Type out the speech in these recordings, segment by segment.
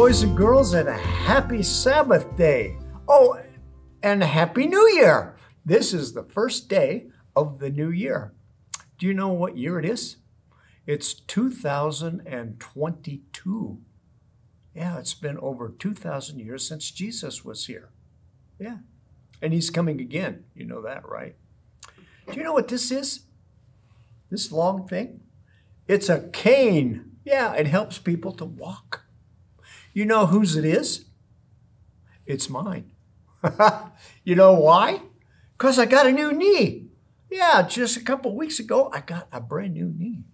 boys and girls, and a happy Sabbath day. Oh, and happy New Year. This is the first day of the new year. Do you know what year it is? It's 2022. Yeah, it's been over 2,000 years since Jesus was here. Yeah. And he's coming again. You know that, right? Do you know what this is? This long thing? It's a cane. Yeah, it helps people to walk. You know whose it is? It's mine. you know why? Because I got a new knee. Yeah, just a couple weeks ago, I got a brand new knee.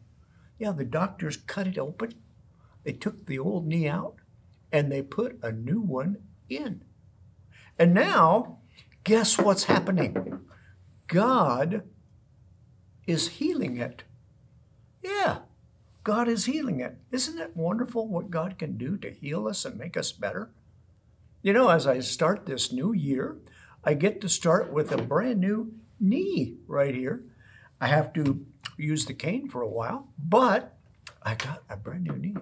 Yeah, the doctors cut it open. They took the old knee out and they put a new one in. And now, guess what's happening? God is healing it. Yeah, God is healing it. Isn't it wonderful what God can do to heal us and make us better? You know, as I start this new year, I get to start with a brand new knee right here. I have to use the cane for a while, but I got a brand new knee.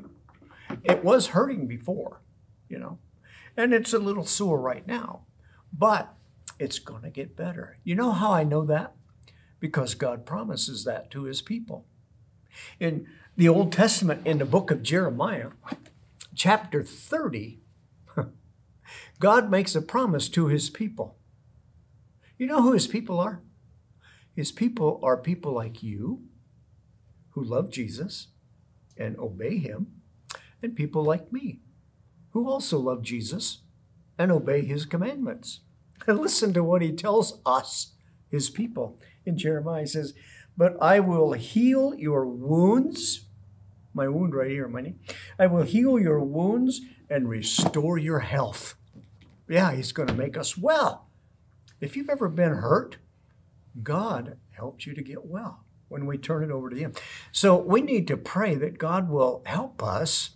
It was hurting before, you know, and it's a little sore right now, but it's going to get better. You know how I know that? Because God promises that to his people. In the Old Testament, in the book of Jeremiah, chapter 30, God makes a promise to his people. You know who his people are? His people are people like you who love Jesus and obey him, and people like me who also love Jesus and obey his commandments. And listen to what he tells us, his people. In Jeremiah, he says, But I will heal your wounds. My wound right here, my knee. I will heal your wounds and restore your health. Yeah, he's going to make us well. If you've ever been hurt, God helps you to get well when we turn it over to Him. So we need to pray that God will help us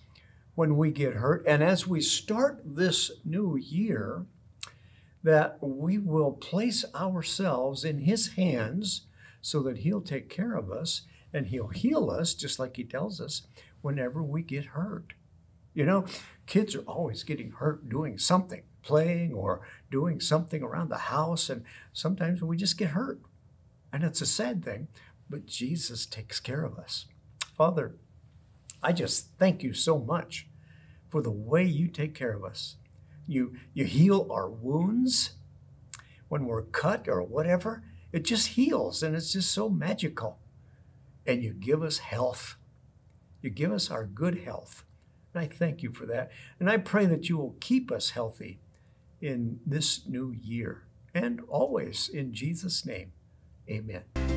when we get hurt. And as we start this new year, that we will place ourselves in His hands so that He'll take care of us and He'll heal us, just like He tells us, whenever we get hurt. You know, kids are always getting hurt doing something, playing or doing something around the house, and sometimes we just get hurt. And it's a sad thing, but Jesus takes care of us. Father, I just thank you so much for the way you take care of us. You, you heal our wounds when we're cut or whatever. It just heals and it's just so magical. And you give us health. You give us our good health. And I thank you for that. And I pray that you will keep us healthy in this new year and always in Jesus' name. Amen.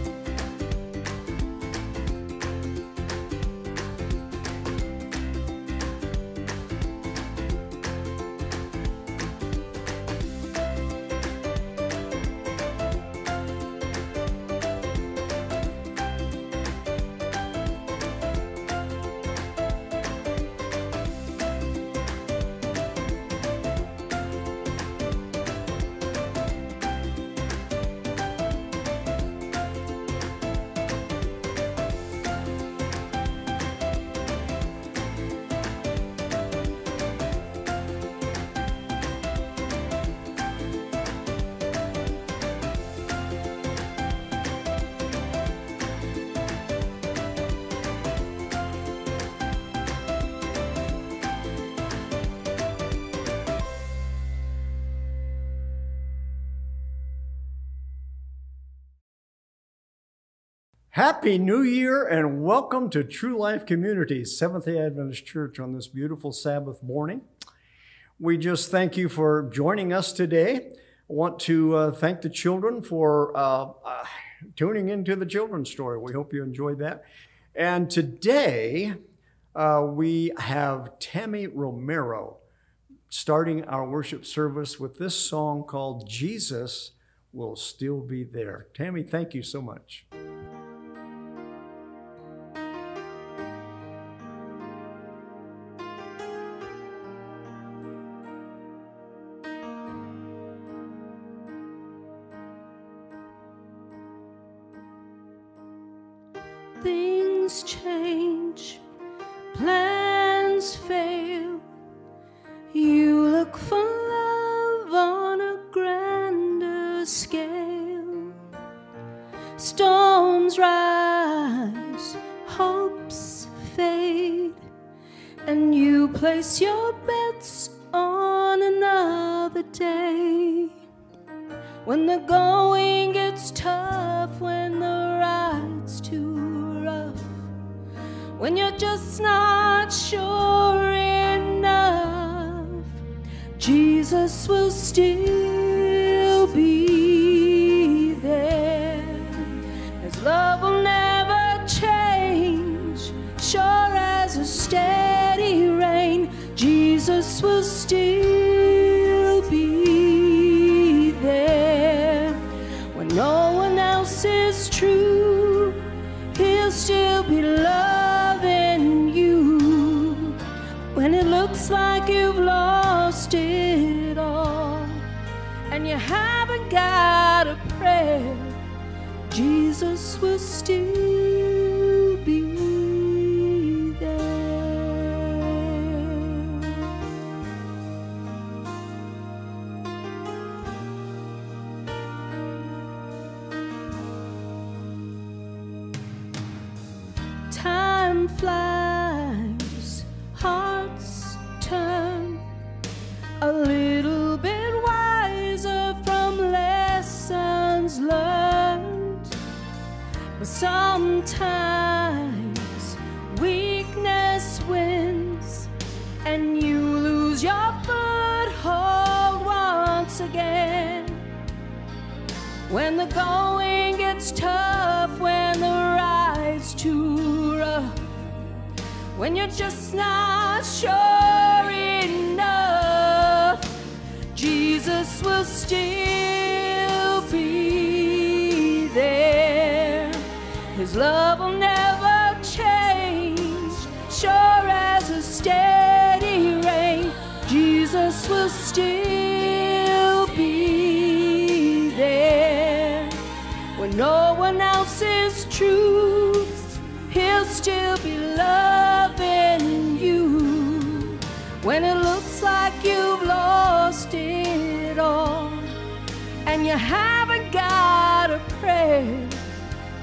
Happy New Year and welcome to True Life Community, Seventh day Adventist Church, on this beautiful Sabbath morning. We just thank you for joining us today. I want to uh, thank the children for uh, uh, tuning into the children's story. We hope you enjoyed that. And today uh, we have Tammy Romero starting our worship service with this song called Jesus Will Still Be There. Tammy, thank you so much. When you're just not sure enough, Jesus will still Will sometimes weakness wins and you lose your foothold once again. When the going gets tough, when the ride's too rough, when you're just not sure enough, Jesus will still love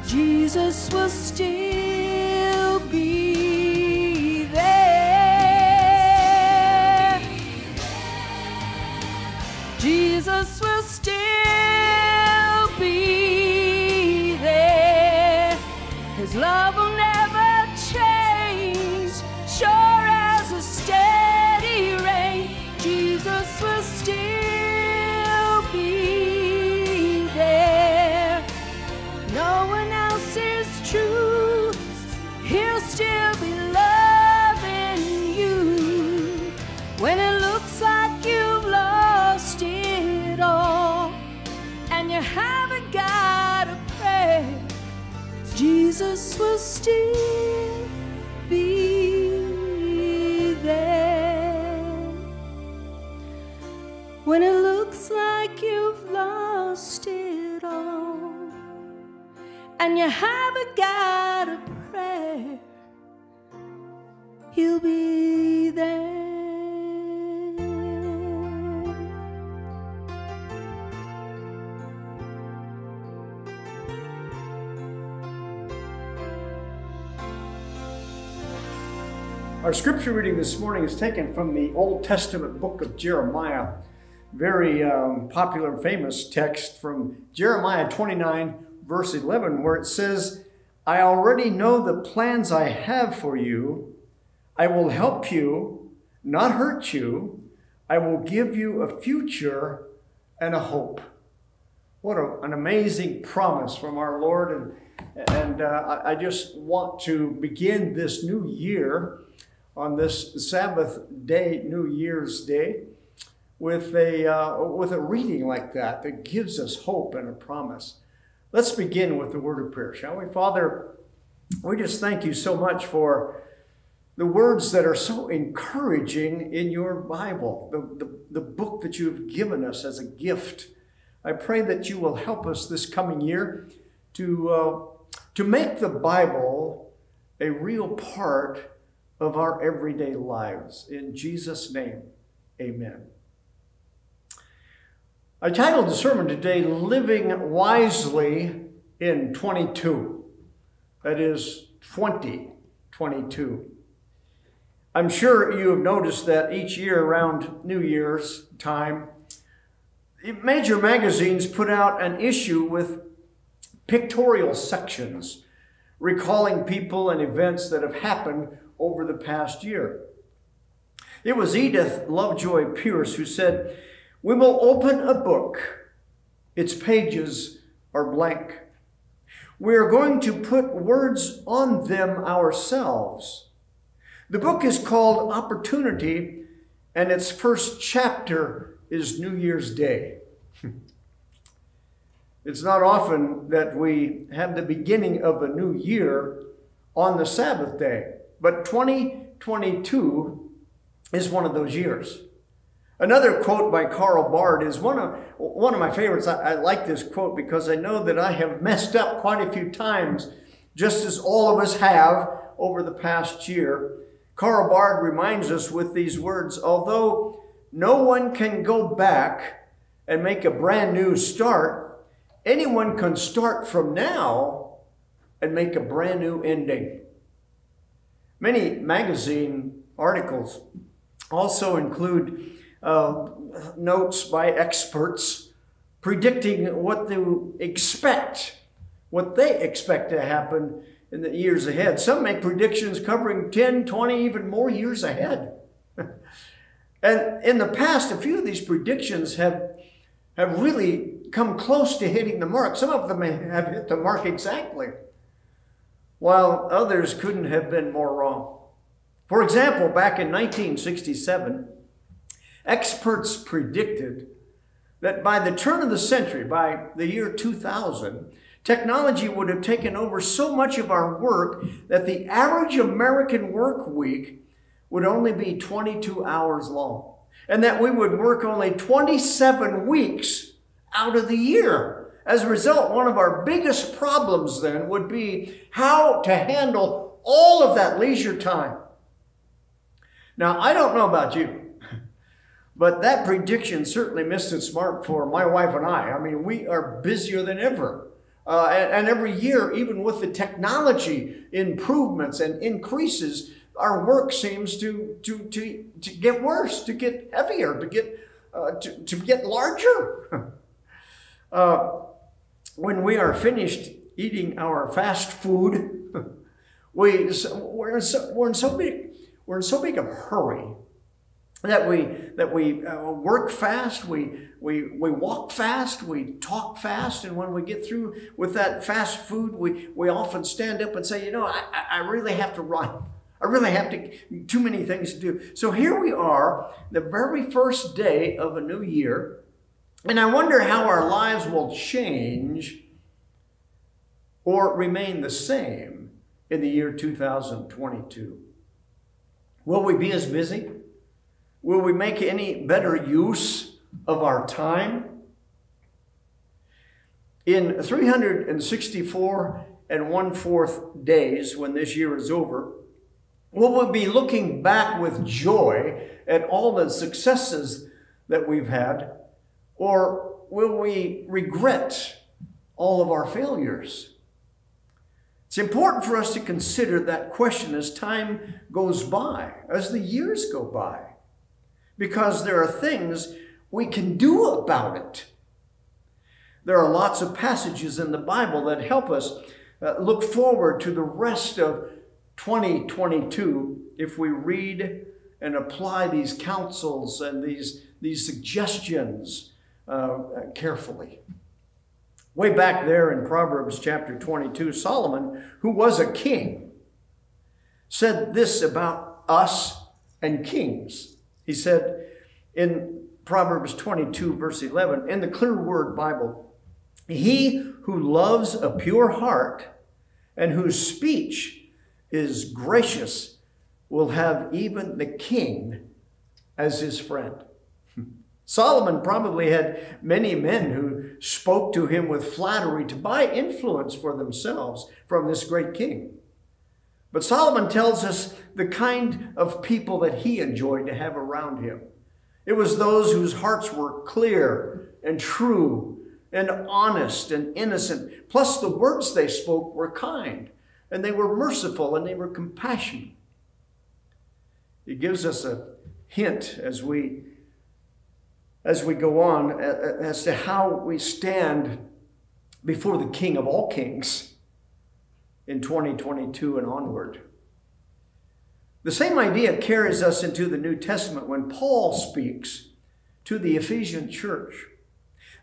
Jesus will still Our scripture reading this morning is taken from the Old Testament book of Jeremiah. Very um, popular and famous text from Jeremiah 29, verse 11, where it says, I already know the plans I have for you. I will help you, not hurt you. I will give you a future and a hope. What a, an amazing promise from our Lord. And, and uh, I, I just want to begin this new year on this Sabbath day, New Year's Day, with a, uh, with a reading like that that gives us hope and a promise. Let's begin with the word of prayer, shall we? Father, we just thank you so much for the words that are so encouraging in your Bible, the, the, the book that you've given us as a gift. I pray that you will help us this coming year to, uh, to make the Bible a real part of our everyday lives. In Jesus' name, amen. I titled the sermon today, Living Wisely in 22. That is 2022. I'm sure you have noticed that each year around New Year's time, major magazines put out an issue with pictorial sections recalling people and events that have happened over the past year. It was Edith Lovejoy Pierce who said, We will open a book, its pages are blank. We are going to put words on them ourselves. The book is called Opportunity, and its first chapter is New Year's Day. it's not often that we have the beginning of a new year on the Sabbath day, but 2022 is one of those years. Another quote by Carl Bard is one of, one of my favorites. I, I, like this quote because I know that I have messed up quite a few times, just as all of us have over the past year. Carl Bard reminds us with these words although no one can go back and make a brand new start, anyone can start from now and make a brand new ending. Many magazine articles also include uh, notes by experts predicting what expect, what they expect to happen in the years ahead. Some make predictions covering 10, 20, even more years ahead. and in the past, a few of these predictions have, have really come close to hitting the mark. Some of them have hit the mark exactly, while others couldn't have been more wrong. For example, back in 1967, experts predicted that by the turn of the century, by the year 2000, technology would have taken over so much of our work that the average American work week would only be 22 hours long, and that we would work only 27 weeks out of the year. As a result, one of our biggest problems then would be how to handle all of that leisure time now, I don't know about you, but that prediction certainly missed its mark for my wife and I. I mean, we are busier than ever. Uh, and, and every year, even with the technology improvements and increases, our work seems to, to, to, to get worse, to get heavier, to get, uh, to, to get larger. uh, when we are finished eating our fast food, we, we're, in so, we're in so big we're in so big a hurry that we that we uh, work fast, we we we walk fast, we talk fast, and when we get through with that fast food, we we often stand up and say, you know, I, I really have to run. I really have to too many things to do. So here we are, the very first day of a new year, and I wonder how our lives will change or remain the same in the year 2022. Will we be as busy? Will we make any better use of our time? In 364 and one fourth days, when this year is over, will we be looking back with joy at all the successes that we've had? Or will we regret all of our failures? It's important for us to consider that question as time goes by, as the years go by, because there are things we can do about it. There are lots of passages in the Bible that help us uh, look forward to the rest of 2022 if we read and apply these counsels and these, these suggestions uh, carefully. Way back there in Proverbs chapter 22, Solomon, who was a king, said this about us and kings. He said in Proverbs 22, verse 11, in the Clear Word Bible, He who loves a pure heart and whose speech is gracious will have even the king as his friend. Solomon probably had many men who spoke to him with flattery to buy influence for themselves from this great king. But Solomon tells us the kind of people that he enjoyed to have around him. It was those whose hearts were clear and true and honest and innocent. Plus, the words they spoke were kind and they were merciful and they were compassionate. He gives us a hint as we as we go on as to how we stand before the King of all kings in 2022 and onward. The same idea carries us into the New Testament when Paul speaks to the Ephesian church.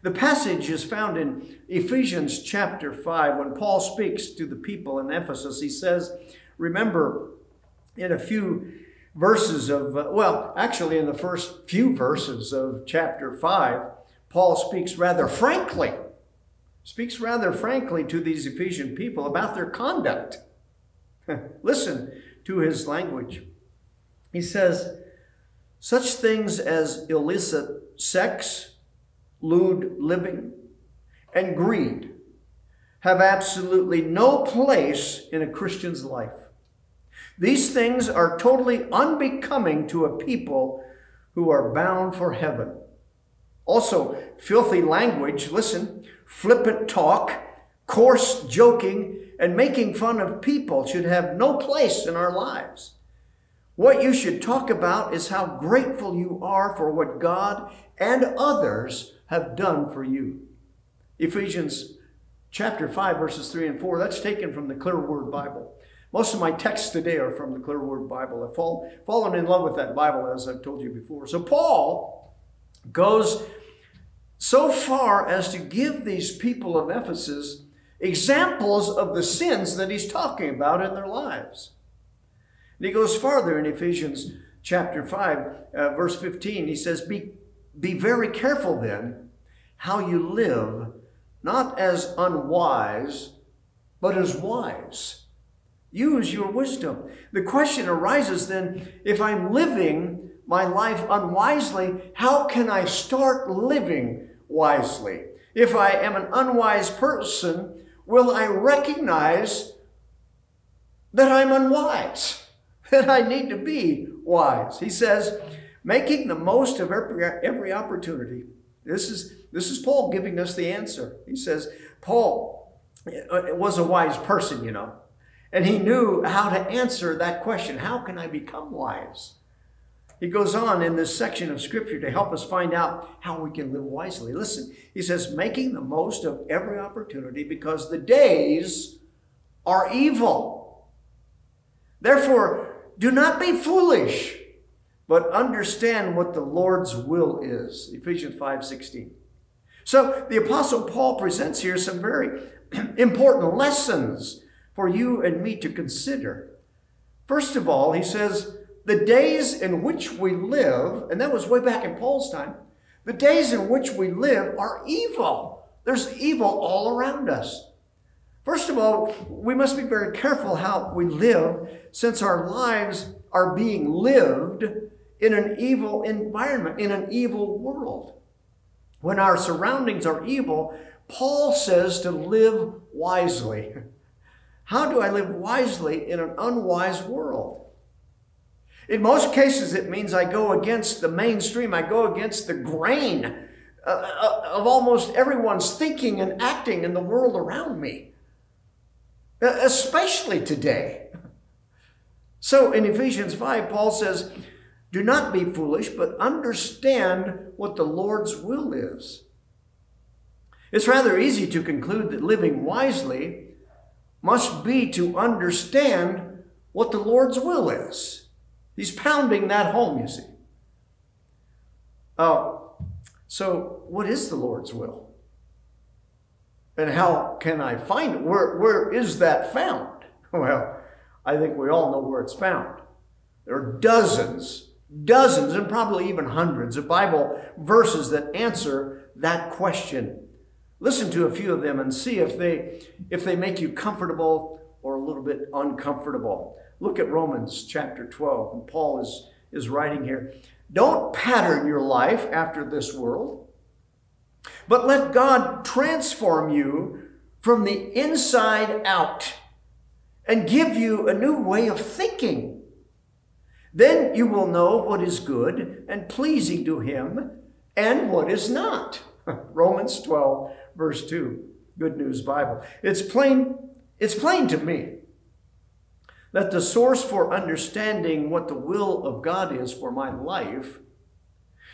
The passage is found in Ephesians chapter 5 when Paul speaks to the people in Ephesus. He says, Remember, in a few verses of, uh, well, actually, in the first few verses of chapter 5, Paul speaks rather frankly, speaks rather frankly to these Ephesian people about their conduct. Listen to his language. He says, such things as illicit sex, lewd living, and greed have absolutely no place in a Christian's life. These things are totally unbecoming to a people who are bound for heaven. Also, filthy language, listen, flippant talk, coarse joking, and making fun of people should have no place in our lives. What you should talk about is how grateful you are for what God and others have done for you. Ephesians chapter 5, verses 3 and 4, that's taken from the Clear Word Bible. Most of my texts today are from the Clear Word Bible. I've fall, fallen in love with that Bible, as I've told you before. So Paul goes so far as to give these people of Ephesus examples of the sins that he's talking about in their lives. And he goes farther in Ephesians chapter 5, uh, verse 15. He says, be, be very careful then how you live, not as unwise, but as wise Use your wisdom. The question arises then if I'm living my life unwisely, how can I start living wisely? If I am an unwise person, will I recognize that I'm unwise, that I need to be wise? He says, making the most of every, every opportunity. This is, this is Paul giving us the answer. He says, Paul uh, was a wise person, you know. And he knew how to answer that question How can I become wise? He goes on in this section of scripture to help us find out how we can live wisely. Listen, he says, making the most of every opportunity because the days are evil. Therefore, do not be foolish, but understand what the Lord's will is. Ephesians 5 16. So the Apostle Paul presents here some very important lessons for you and me to consider. First of all, he says, the days in which we live, and that was way back in Paul's time, the days in which we live are evil. There's evil all around us. First of all, we must be very careful how we live since our lives are being lived in an evil environment, in an evil world. When our surroundings are evil, Paul says to live wisely. How do I live wisely in an unwise world? In most cases, it means I go against the mainstream, I go against the grain uh, uh, of almost everyone's thinking and acting in the world around me, especially today. So in Ephesians 5, Paul says, Do not be foolish, but understand what the Lord's will is. It's rather easy to conclude that living wisely must be to understand what the Lord's will is. He's pounding that home, you see. Uh, so, what is the Lord's will? And how can I find it? Where, where is that found? Well, I think we all know where it's found. There are dozens, dozens, and probably even hundreds of Bible verses that answer that question Listen to a few of them and see if they if they make you comfortable or a little bit uncomfortable. Look at Romans chapter 12, and Paul is, is writing here. Don't pattern your life after this world, but let God transform you from the inside out and give you a new way of thinking. Then you will know what is good and pleasing to Him and what is not. Romans 12, verse 2. Good News Bible. It's plain, it's plain to me that the source for understanding what the will of God is for my life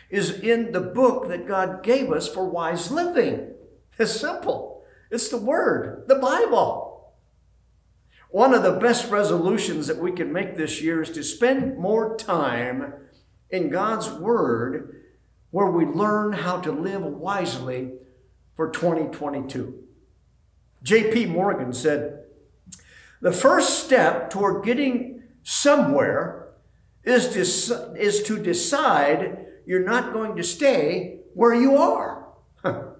is in the book that God gave us for wise living. It's simple. It's the Word, the Bible. One of the best resolutions that we can make this year is to spend more time in God's Word where we learn how to live wisely for 2022. J.P. Morgan said, The first step toward getting somewhere is to, is to decide you're not going to stay where you are.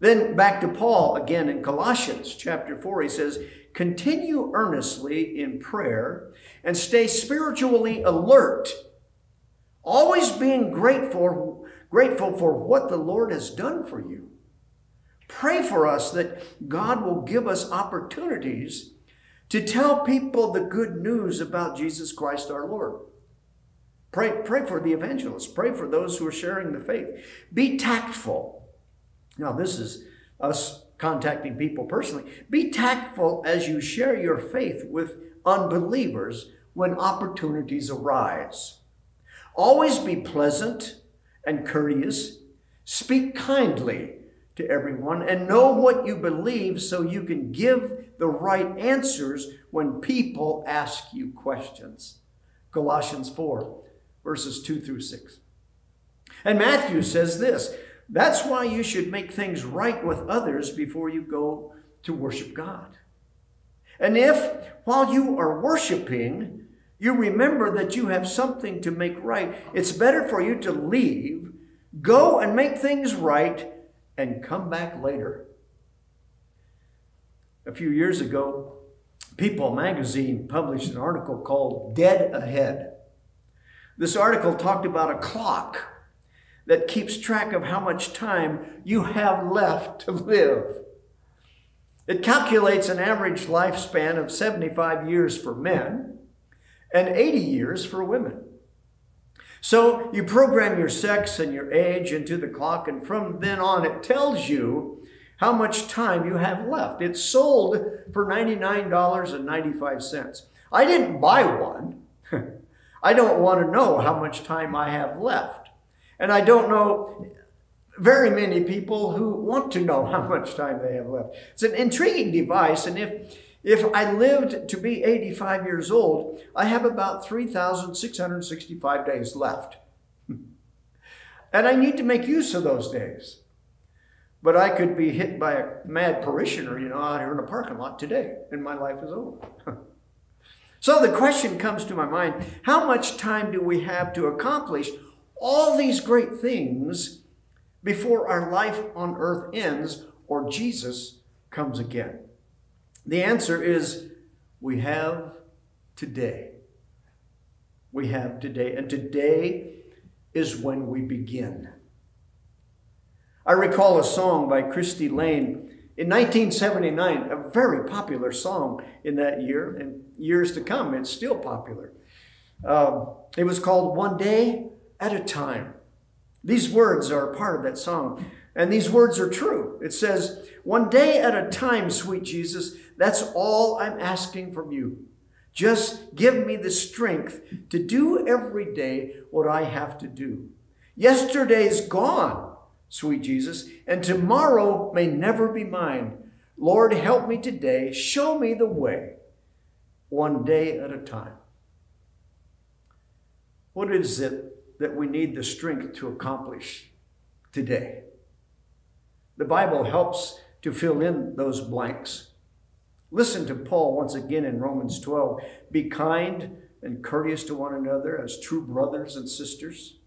then back to Paul again in Colossians chapter 4, he says, Continue earnestly in prayer and stay spiritually alert, always being grateful, grateful for what the Lord has done for you. Pray for us that God will give us opportunities to tell people the good news about Jesus Christ our Lord. Pray, pray for the evangelists. Pray for those who are sharing the faith. Be tactful. Now, this is us contacting people personally. Be tactful as you share your faith with unbelievers when opportunities arise. Always be pleasant and courteous. Speak kindly to everyone and know what you believe so you can give the right answers when people ask you questions. Colossians 4, verses 2 through 6. And Matthew says this that's why you should make things right with others before you go to worship God. And if, while you are worshiping, you remember that you have something to make right, it's better for you to leave, go and make things right, and come back later. A few years ago, People magazine published an article called Dead Ahead. This article talked about a clock that keeps track of how much time you have left to live. It calculates an average lifespan of 75 years for men and 80 years for women. So you program your sex and your age into the clock, and from then on, it tells you how much time you have left. It's sold for $99.95. I didn't buy one. I don't want to know how much time I have left. And I don't know very many people who want to know how much time they have left. It's an intriguing device, and if if I lived to be 85 years old, I have about 3,665 days left. and I need to make use of those days. But I could be hit by a mad parishioner, you know, out here in a parking lot today, and my life is over. so the question comes to my mind how much time do we have to accomplish all these great things before our life on earth ends or Jesus comes again? The answer is we have today. We have today. And today is when we begin. I recall a song by Cristy Lane in 1979, a very popular song in that year, and years to come, it's still popular. Um, it was called One Day at a Time. These words are part of that song, and these words are true. It says, One day at a time, sweet Jesus, that's all I'm asking from you. Just give me the strength to do every day what I have to do. Yesterday's gone, sweet Jesus, and tomorrow may never be mine. Lord, help me today. Show me the way, one day at a time. What is it that we need the strength to accomplish today? The Bible helps to fill in those blanks. Listen to Paul once again in Romans 12. Be kind and courteous to one another as true brothers and sisters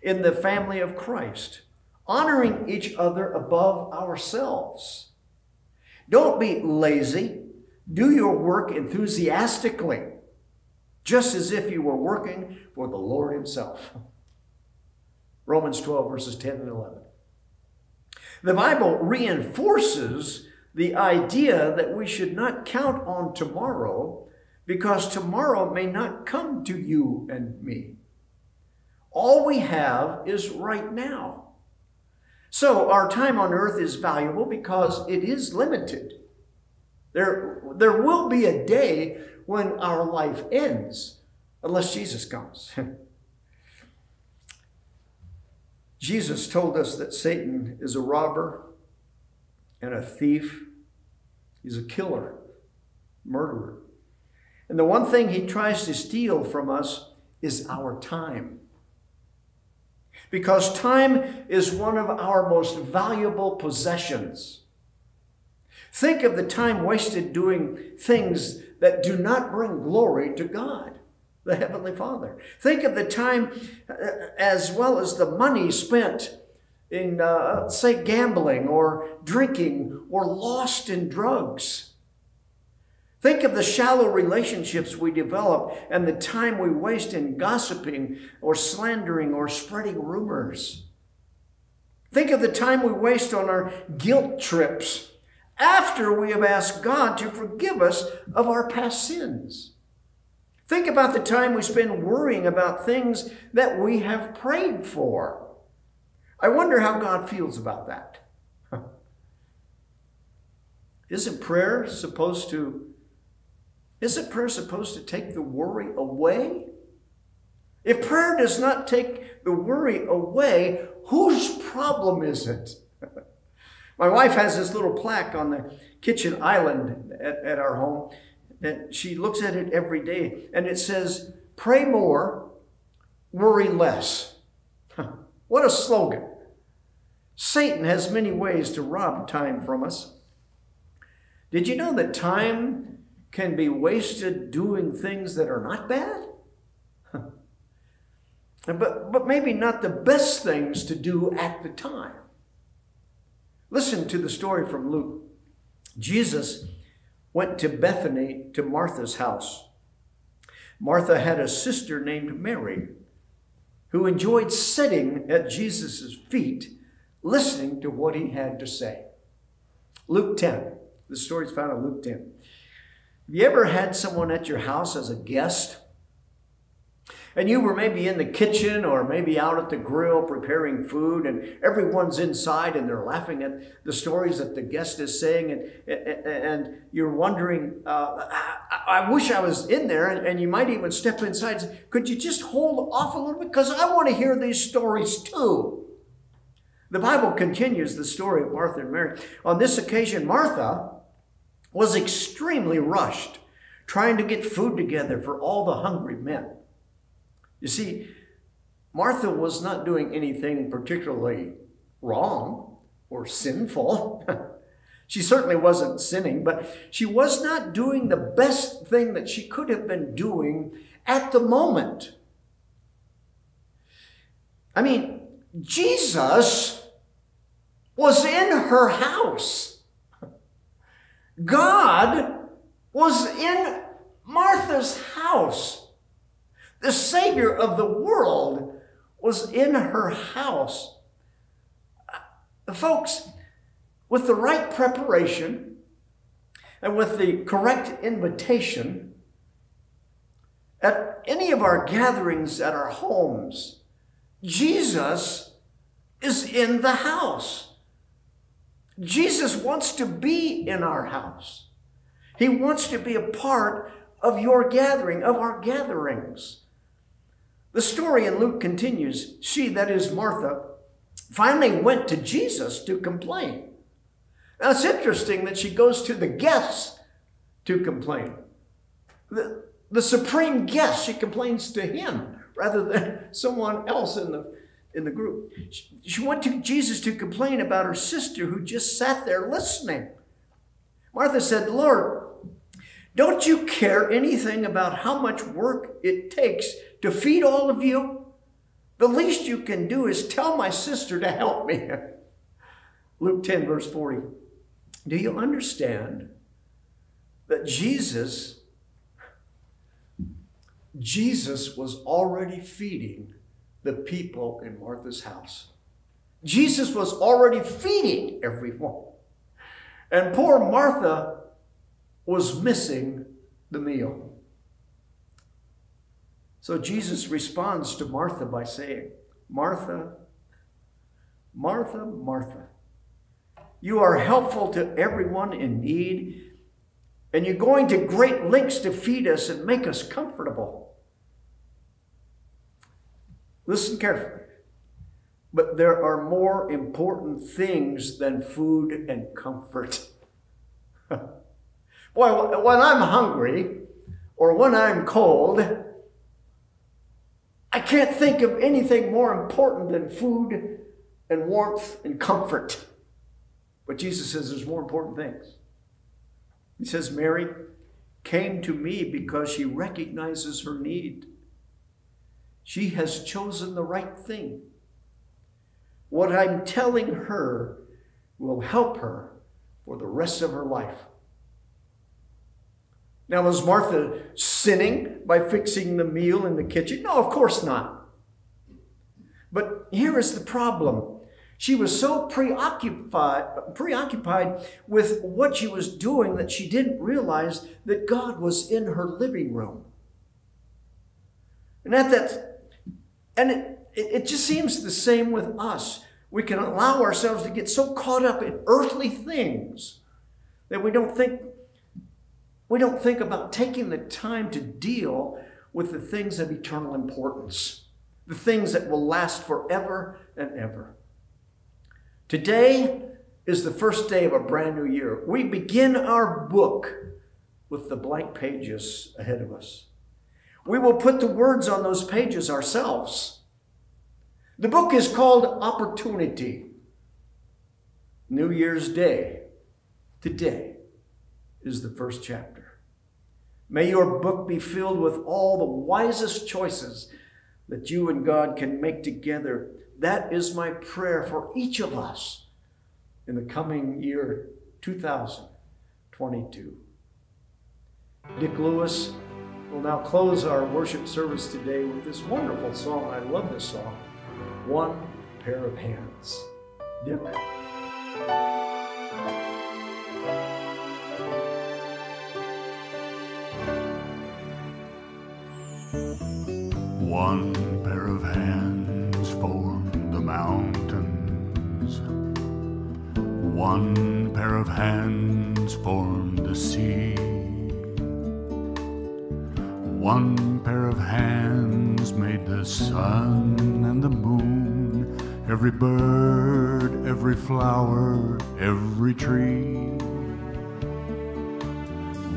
in the family of Christ, honoring each other above ourselves. Don't be lazy. Do your work enthusiastically, just as if you were working for the Lord Himself. Romans 12, verses 10 and 11. The Bible reinforces the idea that we should not count on tomorrow because tomorrow may not come to you and me. All we have is right now. So our time on earth is valuable because it is limited. There, there will be a day when our life ends, unless Jesus comes. Jesus told us that Satan is a robber and a thief. He's a killer, murderer. And the one thing he tries to steal from us is our time. Because time is one of our most valuable possessions. Think of the time wasted doing things that do not bring glory to God the Heavenly Father. Think of the time uh, as well as the money spent in, uh, say, gambling or drinking or lost in drugs. Think of the shallow relationships we develop and the time we waste in gossiping or slandering or spreading rumors. Think of the time we waste on our guilt trips after we have asked God to forgive us of our past sins. Think about the time we spend worrying about things that we have prayed for. I wonder how God feels about that. Isn't prayer supposed to isn't prayer supposed to take the worry away? If prayer does not take the worry away, whose problem is it? My wife has this little plaque on the kitchen island at, at our home that she looks at it every day, and it says, Pray more, worry less. what a slogan. Satan has many ways to rob time from us. Did you know that time can be wasted doing things that are not bad? but, but maybe not the best things to do at the time. Listen to the story from Luke. Jesus went to Bethany to Martha's house. Martha had a sister named Mary who enjoyed sitting at Jesus' feet listening to what he had to say. Luke 10. The story is found in Luke 10. Have you ever had someone at your house as a guest and you were maybe in the kitchen or maybe out at the grill preparing food, and everyone's inside and they're laughing at the stories that the guest is saying, and, and you're wondering, uh, I wish I was in there, and you might even step inside say, Could you just hold off a little bit? Because I want to hear these stories too. The Bible continues the story of Martha and Mary. On this occasion, Martha was extremely rushed, trying to get food together for all the hungry men. You see, Martha was not doing anything particularly wrong or sinful. she certainly wasn't sinning, but she was not doing the best thing that she could have been doing at the moment. I mean, Jesus was in her house. God was in Martha's house. The Savior of the world was in her house. Folks, with the right preparation and with the correct invitation, at any of our gatherings at our homes, Jesus is in the house. Jesus wants to be in our house. He wants to be a part of your gathering, of our gatherings. The story in Luke continues. She, that is Martha, finally went to Jesus to complain. Now it's interesting that she goes to the guests to complain. The, the supreme guest, she complains to him rather than someone else in the, in the group. She, she went to Jesus to complain about her sister who just sat there listening. Martha said, Lord, don't you care anything about how much work it takes to feed all of you? The least you can do is tell my sister to help me. Luke 10, verse 40. Do you understand that Jesus, Jesus was already feeding the people in Martha's house? Jesus was already feeding everyone. And poor Martha was missing the meal. So Jesus responds to Martha by saying, Martha, Martha, Martha, you are helpful to everyone in need, And you're going to great lengths to feed us and make us comfortable. Listen carefully. But there are more important things than food and comfort. Boy, when I'm hungry or when I'm cold, I can't think of anything more important than food and warmth and comfort. But Jesus says there's more important things. He says, Mary came to me because she recognizes her need. She has chosen the right thing. What I'm telling her will help her for the rest of her life. Now, was Martha sinning by fixing the meal in the kitchen? No, of course not. But here is the problem. She was so preoccupied, preoccupied with what she was doing that she didn't realize that God was in her living room. And at that, and it, it just seems the same with us. We can allow ourselves to get so caught up in earthly things that we don't think we don't think about taking the time to deal with the things of eternal importance, the things that will last forever and ever. Today is the first day of a brand new year. We begin our book with the blank pages ahead of us. We will put the words on those pages ourselves. The book is called Opportunity. New Year's Day, today, is the first chapter. May your book be filled with all the wisest choices that you and God can make together. That is my prayer for each of us in the coming year 2022. Dick Lewis will now close our worship service today with this wonderful song. I love this song One Pair of Hands. Dick. One pair of hands formed the mountains. One pair of hands formed the sea. One pair of hands made the sun and the moon, every bird, every flower, every tree.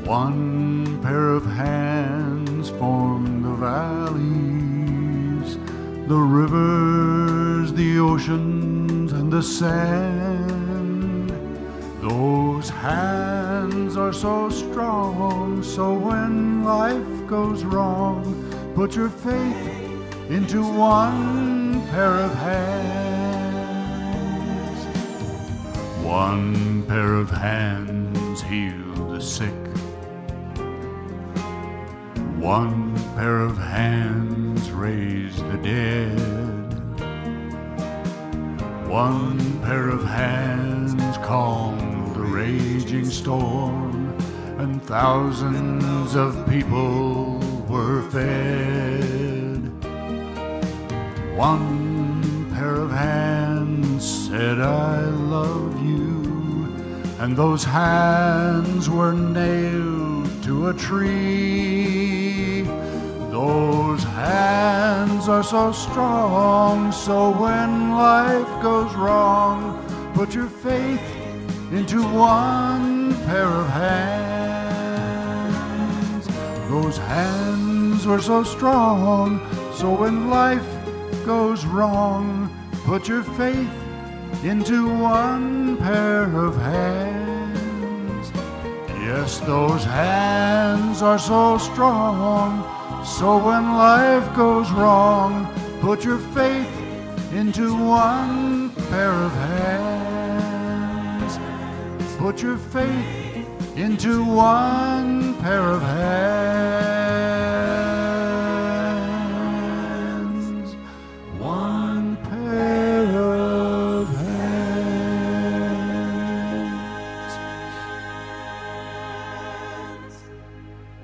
One pair of hands form the valleys, the rivers, the oceans, and the sand. Those hands are so strong, so when life goes wrong, put your faith into one pair of hands. One pair of hands heal the sick. One pair of hands raise the dead. One pair of hands calm the raging storm, and thousands of people were fed. One pair of hands said, I love you, and those hands were nailed to a tree. Those hands are so strong, so when life goes wrong, put your faith into one pair of hands. Those hands were so strong, so when life goes wrong, put your faith into one pair of hands. Yes, those hands are so strong, so when life goes wrong, put your faith into one pair of hands. Put your faith into one pair of hands.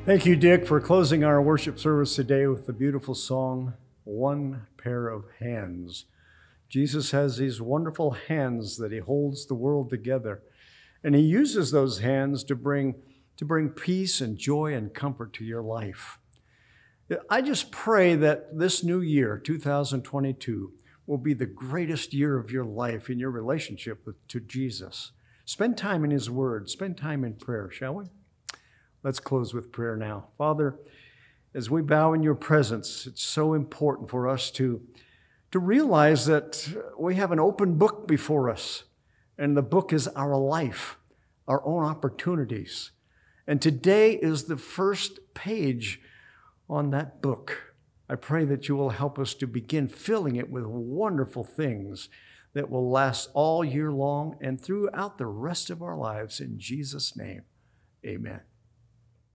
Thank you, Dick, for closing our worship service today with the beautiful song, One Pair of Hands. Jesus has these wonderful hands that he holds the world together, and he uses those hands to bring to bring peace and joy and comfort to your life. I just pray that this new year, 2022, will be the greatest year of your life in your relationship with, to Jesus. Spend time in His Word, spend time in prayer, shall we? Let's close with prayer now. Father, as we bow in your presence, it's so important for us to, to realize that we have an open book before us, and the book is our life, our own opportunities. And today is the first page on that book. I pray that you will help us to begin filling it with wonderful things that will last all year long and throughout the rest of our lives. In Jesus' name, amen.